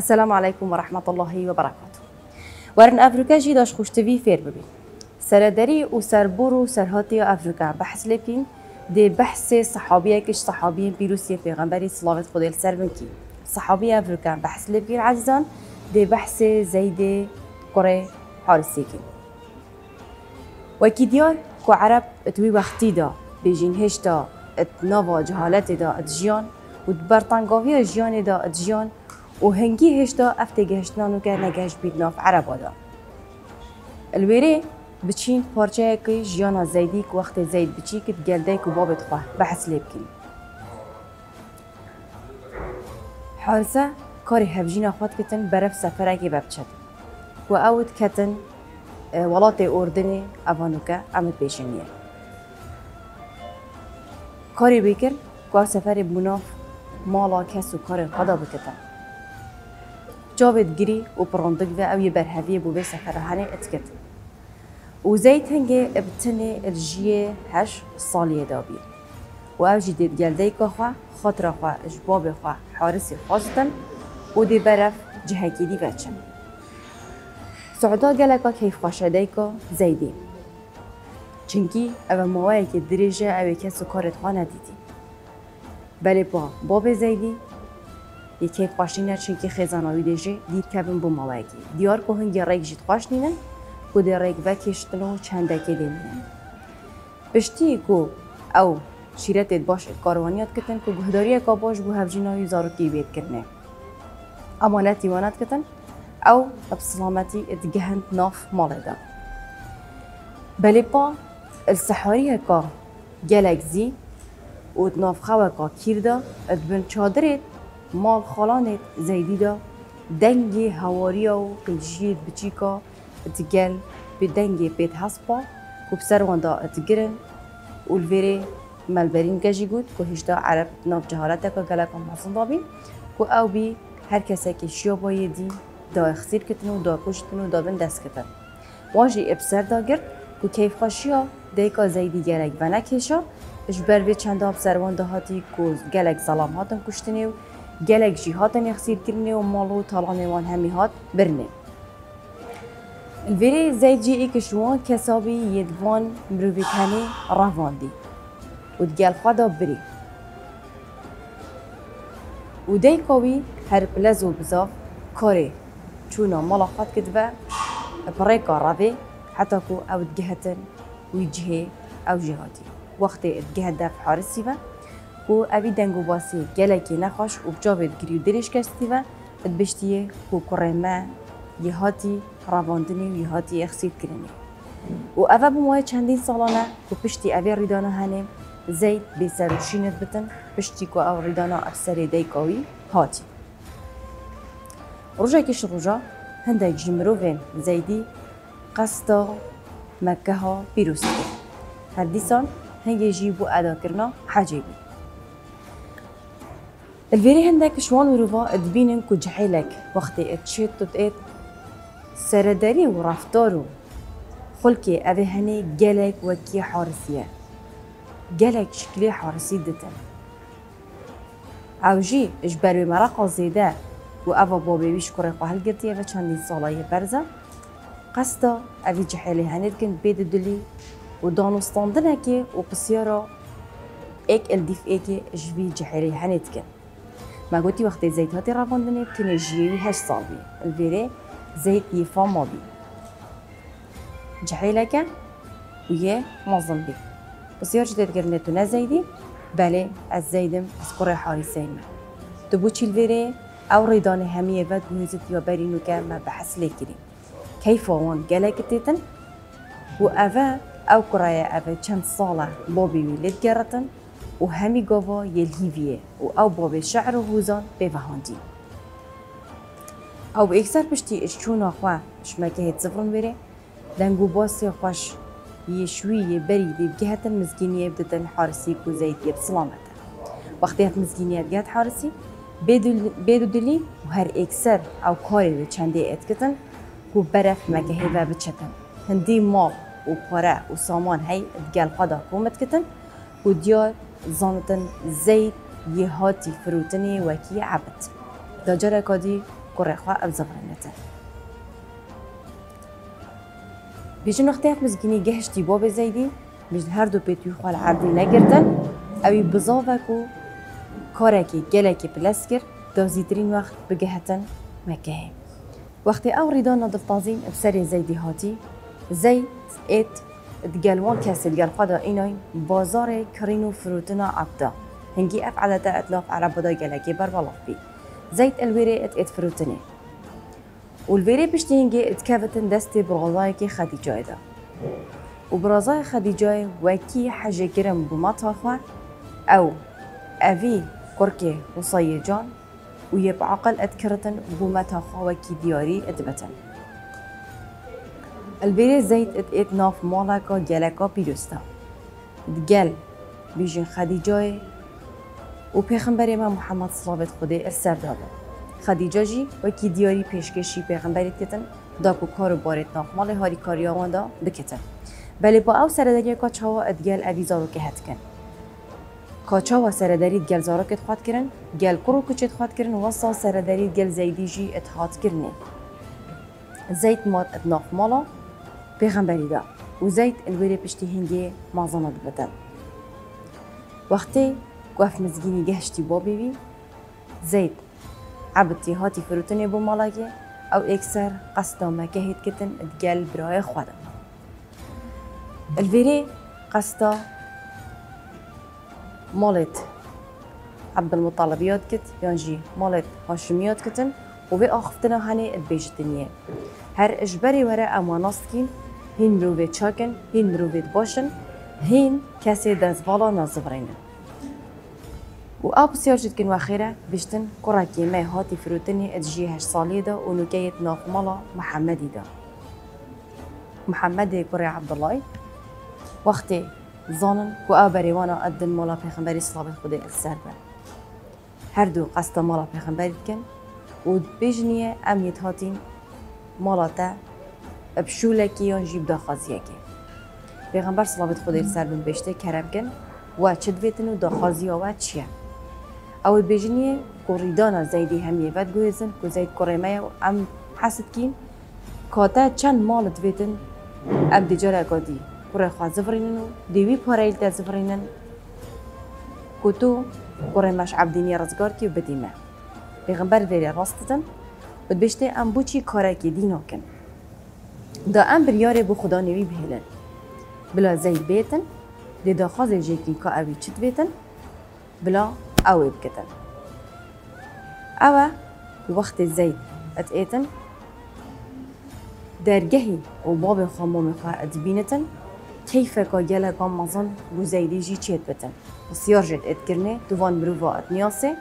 السلام عليكم ورحمة الله وبركاته. ورن أفريقيا جي داش خوشتوی فير ببین. سردری و سربور و سرهاتی أفريقيا بحث لبین دی بحث صحابیه کش صحابی پیروسی پیغمبری صلوات خدا سر بنکی صحابی أفريقيا بحث لبین عزیزان دی بحث قره حارسی کن وکی دیار که عرب توی وقتی دا بیجین هشتا ات نوا جهالت دا ات جیان. و برطنگاوی جیان دا ات جیان و هنگی هشتا افته گهشتنانو که نگهش بید ناف عربا دا الویره بچین پارچه که جیانا زیدی که وقت زید بچی که گلده که بابت خواه بحث لیب کن. حارسه کاری هفجین خود کتن برف سفره که ببچد و اوت کتن ولات اردنی اوانوکه امد پیشنیه. کاری بکر که سفر بناف مالا کس و کار خدا بکتن جاودگیری و براندقوة أو يبرهذية سفرهانه اتکت. و زید هنگه ابتني الجيه هش سالیه دابی. و او جديد گلده خوا خاطر خواه اجباب خواه حارسي خواستن و دی برف جهکی دی بچن. سعدا گلکا کیف خوشده که زیدی. چنکی او موایی که دریجه او کسو کارت خواه ندیدی. بله با باب زیدی یکی خواشینه چنکی خزانوی دیجه دید کبن بو موایی دیار که هنگی ریک جید خوش نینن که دی ریک و کشتنو چنده که دینن پشتی که او شیرت باش کاروانیات کتن که گهداری که باش بو هفجینای زارکی بید کرنه امانتی وانات کتن او بسلامتي اتجهنت ناف مالدا بلي با السحارية كا جالك زي و ناف خوا كا كيردا مال خالانت زیدی دا دنگ هواری و قیجیت بچی که اتگل به دنگ پیت هست پا و بسەرەوەدا ئەتگرن ولڤێرێ ملبرین گجی گود که هشتا عرب ناوجهالەتەکە گەلەکەم بابی و او بی هەر کەسێکی شیۆبایە دی کتن و داپشتن و دابن دەستکردن ابسر ئەبسەردا که و کەیفخەشیە دیکا زەیدی گەلێک اش ژ بەر بێ چەندە بسەروان داهاتی که گلک زەڵام هاتم کشتنی و کشتنی و گلک جی هاتن اخسیر کرنی و مالو و طالان وان همی هات برنی الویری زید جی ای کشوان کسابی یدوان مروی کنی روان دی و دگل خدا بری و دیکاوی هر پلز و بزاف کاری چونا مالا خات كدبا بريكا رابي حتى كو أو تجهتن ويجهي أو جهاتي وقت تجهت دف حارسي کو اوی دنگو باسی گلکی نخوش او بجاوید گریو دریش کشتی و بشتیه کو کرمه یه هاتی رواندنی و یه هاتی اخسید کرنی و اوه بموه چندین سالانه که پشتی اوه ریدانه هنه زید به سروشینت بتن پشتی کو او ریدانه افسر دیکاوی هاتی. روژه کش روژه هنده جمروفین زیدی قصد مکه ها بیروسی هر دیسان هنگی جیبو ادا کرنا حجیبی شوان وروفا ادبينن كو جحيلك وقتي اتشيت تتقيت سرداري ورفتارو خلكي اوه هني جالك وكي حارسية. جالك شكلي حارسي دتن أو جي اجبرو مرقا زيدا و اوه بابی ویش کره قهل گرتیه و چندین سالای برزه قصدا اوی جحیلی هنید کن بید دلی و دانستاندنه که و قصیارا ایک الدیف ایکی جوی جحیلی هنید کن ما گوتی وقتی زیت هاتی رواندنه تونه جیوی هش سال بی الویره زیت یفا ما بی جحیله که و یه مازم بی قصیار جدید گرنه تونه زیدی بله از زیدم از قره حاری سیمه تو بو چی الویره أو ريداني همية بد نزت يبرينو كما بحث لكري كيف وان جالك تيتن وأفا أو كرايا أفا چند صالة ولد جرتن وهمي قوة يلهيفية وأو بوبي شعر وهوزان بفهاندي أو بإكسر بشتي إشچون أخوا شمكه هتزفرن بره دنگو باسي خوش يشوي يبري دي بجهة مزجينية بدتن حارسي كو زيت يب سلامتا وقتی هت مزگینیت گهت حارسی بێدودلی و هەر ئێکسەر ئەو کۆری چەندێ ئێتکردن و بەرەف مەگەهێبە بچەتن. هەندی ماڵ و پۆرە و سامان هەی گەلخوادا کومتکردن و دیار زانتن زەید یه هاتی فروتنی وەکی عبت داجارە کادی كره خوا اب زفرنته بیشتر نقطه مزگینی گهشتی با بزیدی بیشت هر دو پیتوی خوال عردی نگردن اوی بزاوه کو کارکی گلکی پلس کرد دازیترین وقت بگهتن مکه. وقتی أو ریدان نادف تازین بسر زیدی هاتی زید ایت دگلوان کسی دگل خدا اینای بازار کرین فروتنا عبدا. هنگی اف عدد اطلاف عرب دا گلکی بر بلاف بی زید الویره ات ات فروتنه والفيري بشتينجي اتكافتن دستي برغضايكي خديجة دا وبرازاي خديجة وكي حاجة كرم بمطاخة أو أفي كوركي وصيجان ويبقى عقل أذكرتن بمطاخة وكي دياري اتبتن البيري زيت ات ات ناف مالكا جلكا بيروستا دجل بيجن خديجة و پیغمبر ما محمد الله علیه و سلم خدیجه جی وکی دیاری پیشکشی پیغمبریت کتن دا کو کارو بارت ناخمال هاری کاری آوان دا بکتن. بله با او سرداری کاچاوا ادگل اویزارو که هت کن. کاچاوا سرداری گل زارو کت خواد کرن گل کرو کچت خواد کرن وصا سرداری گل زیدی جی اتحاد کرنه زیت مات ادناف مالا پیغمبری دا و زیت الوری پشتی هنگی مازانا بدن وقتی گفت مزگینی گهشتی با بیوی زید عبتی هاتی أو اکسر قصدا مکهید کتن ادگل برای خودم الفيري قصدا مالت عبد المطالب كت يانجي مالت هاشميات كتن وفي آخفتنا هني ادبيج الدنيا هر اجبري ورا اماناستكين هين مروفي تشاكن هين مروفي باشن هين كاسي دازفالا نازفرينن و آب بسیار جد کن و خیره بشتن کرکی ما هاتی فروتنی ادجی هش سالی دا و نکیت ناخمالا محمدی دا محمد کره عبدالله وقتی زانن و آب ریوانا ادن مالا پیغمبری صلابت خود السر بر هر دو قصد مالا پیغمبری کن و بجنیه امیت هاتین مالا تا بشولکی یا جیب دا خازیکی پیغمبر صلابت خود السر بن بشته کرم کن و چد بیتن و دا خازی و چیه او بجنیه کوریدانا زیدی همیه ود گویزن کو زید کوریمه ام حسد کین کاتا چند مال دویتن ام دیجار اگادی کوره خواه زفرینن و دیوی پاره تا زفرینن کو تو کوریمش عبدینی رزگار کی و بدیمه پیغمبر ویری راستتن و بشته ام بو چی کاره کی دینا کن دا ام بریاره بو خدا نوی بهلن بلا زید بیتن دی دا خواز جیکی که اوی چت بیتن بلا أو بكتن أو بوقت الزيت أتقيتن درجهي وبابي خامومي خا أدبينتن كيف كاجلا كان مظن وزيدي جي تشيت بتن. بسيار جد اتكرني دوان بروفا اتنياسي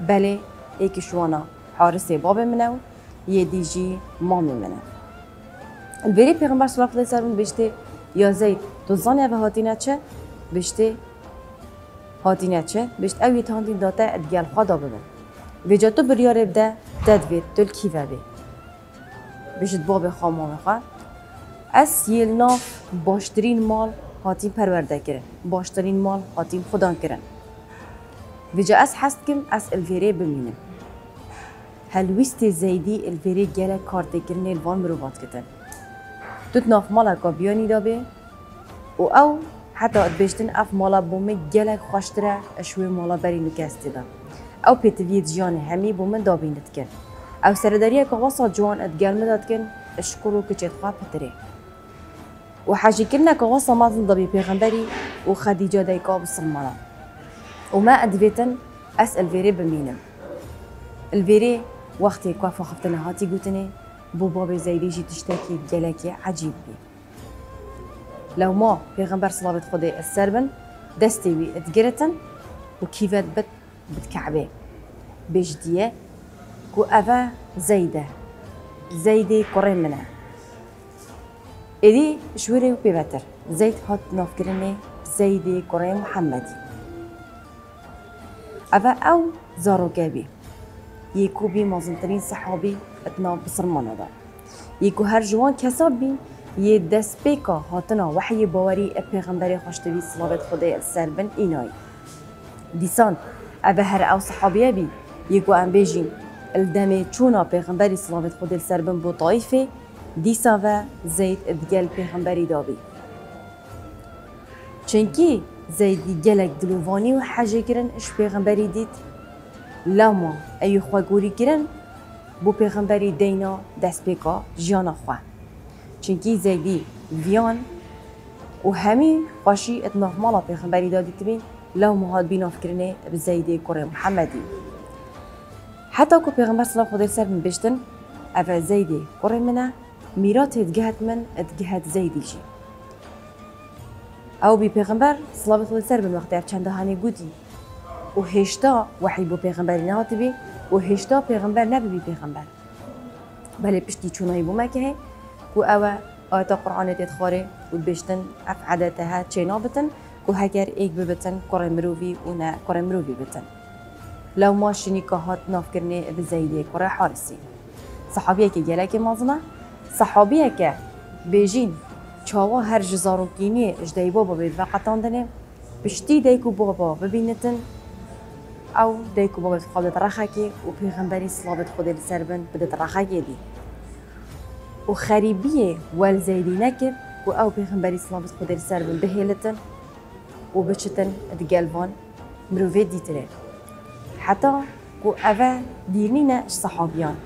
بلي ايكي شوانا حارسي بابي منو يدي جي مامي منو البري پیغمبر صلی الله علیه و سلم بشته یا زید. تو زانه و هاتینه چه؟ بشته هاتینه چه؟ بشت اوی تاندین داتا ادگل خدا ببن. ویجا تو بریاره بده دد وید دل کیوه بی. بشت باب خامام خواه از یل ناف باشترین مال هاتین پرورده کرن. باشترین مال هاتین خدا کرن. ویجا از حست کم از الویره بمینم هلویست زیدی الویره گله کارت کرنه الوان مروبات کتن. توت ناف مالا کا بیانی دابه و أو حتی ادبیشتن أف مالا بومه گلک خوشترة اشوی مالا بری نکستی دا. أو پیتوید جیان همی بومه دابیند کن أو سرداریه که واسا جوان مداد کن اشکرو کچت خواه پتره و حاجی کرنا که واسا مازن دابی پیغمبری و خدیجه دایکا بسلمانا و ما ادبیتن اس الفيري بمينم الفيري وقتی خفتنا هاتي قوتني بو بابي زيدي جي تشتكي جلكي عجيب بي لو ما پیغمبر صلوات خدای السر بن دستی وی اتگرتن و کیفت بد بتكعبه بجدية كو أفا زيدة زيدة قرين منها إدي شوري وبيبتر زيد هات نافكرني زيدة قرين محمدي أفا أو زارو جابي يكو بي مازنترين صحابي أتنا بصرمانه دا. يكو هر جوان كسابي یه دست پیکا هاتنا وحی باوری پیغمبر خوشتوی صلوات خدای سر بن اینای دیسان اوه هر أو صحابیه بی یکو أم بیجین الدم چونا پیغمبری سلامت خود سر بن بو طایفه دیسا و زید ادگل پیغمبری دابی چنکی زیدی گلک دلووانی و حجه کرن اش پیغمبری دید لما ایو خواه گوری کرن بو پیغمبری دینا دست پیکا جانا خواه چنکی زیدی ویان و همی خوشی اتناف مالا پیغمبری دادی تبین لو مهاد بیناف کرنه بزیدی کره محمدی حتی که پیغمبر الله علیه و سلم بشتن اول زیدی کره منه میرات ادگهت من ادگهت زیدی جی. أو بی پیغمبر الله علیه و سلم وقتی چند هانی گودی و هشتا وحی بو پیغمبر نهات بی و هشتا پیغمبر نبی پیغمبر. بله پشتی چونایی بومه که هی. کو او آیتا قرآن تید خاره و بشتن اف عدت ها چه نابتن کو هگر ایگ ببتن قرآن مرووی و نه قرآن مرووی بتن. لو ماشینی که هات ناف کرنه بزیده قرآن حارسی. صحابیه که گله که مازنه. صحابیه که بیجین چاوا هر جزارو کینی اجدهی بابا بید وقتاندنه پشتی دیکو بابا ببینتن. أو دیکو بابا خالد رخکی و پیغمبری صلابت خود سربن بدت رخکی دی. و خریبیه ول زیدی نکرد و أو پیغمبری صلابت خود سربن بهیلتن و بچتن دگلوان مروفيت ديتري حتى كو أفا ديرنينا صحابيان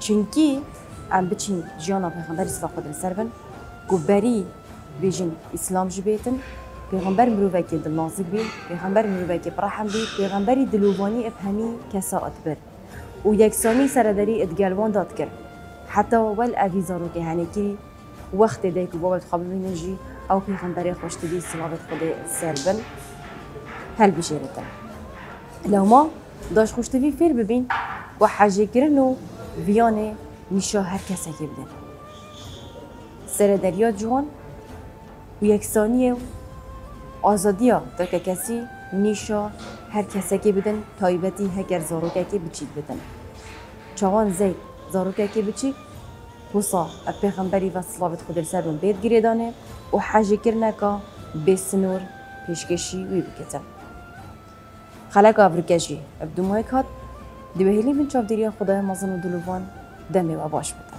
چونكي ام بچين جيانا پیغمبر الله عليه وسلم كو بري بيجن اسلام جبيتن پیغمبر مروفکی دل نازک بی پیغمبر مروفکی برحم بی پیغمبری دلوانی افهمی کسا بر. و یکسانی سرداری ادگلوان داد کرد. حتی ول اویزارو که هنه کری وقت دیک و بابت خواب بینجی أو پیغمبری خوشتبی سلاوت خود سربن هل بشیرتن لو ما داش خوشتبی فیر ببین و حاجة کرن و نیشا هر کسی که بدن. سر دریا جوان و یکسانیه ئازادیە دەکە کەسی که کسی کەسێکی بدن تایبەتی هەگەر زۆرۆکێکی بچیت بدن. چاوان که زۆرۆکێکی بچیک حوسا پێغمبەری بە سلاوت خودرسەرون بێت گرێدانێ و کرنکا بێ سنور پیشکشی وی بکەتە. خەلەک ئافریکەژی ئەبدومای کات دوێهێلی من چاودریە خدای مازن و دمی و باش بدن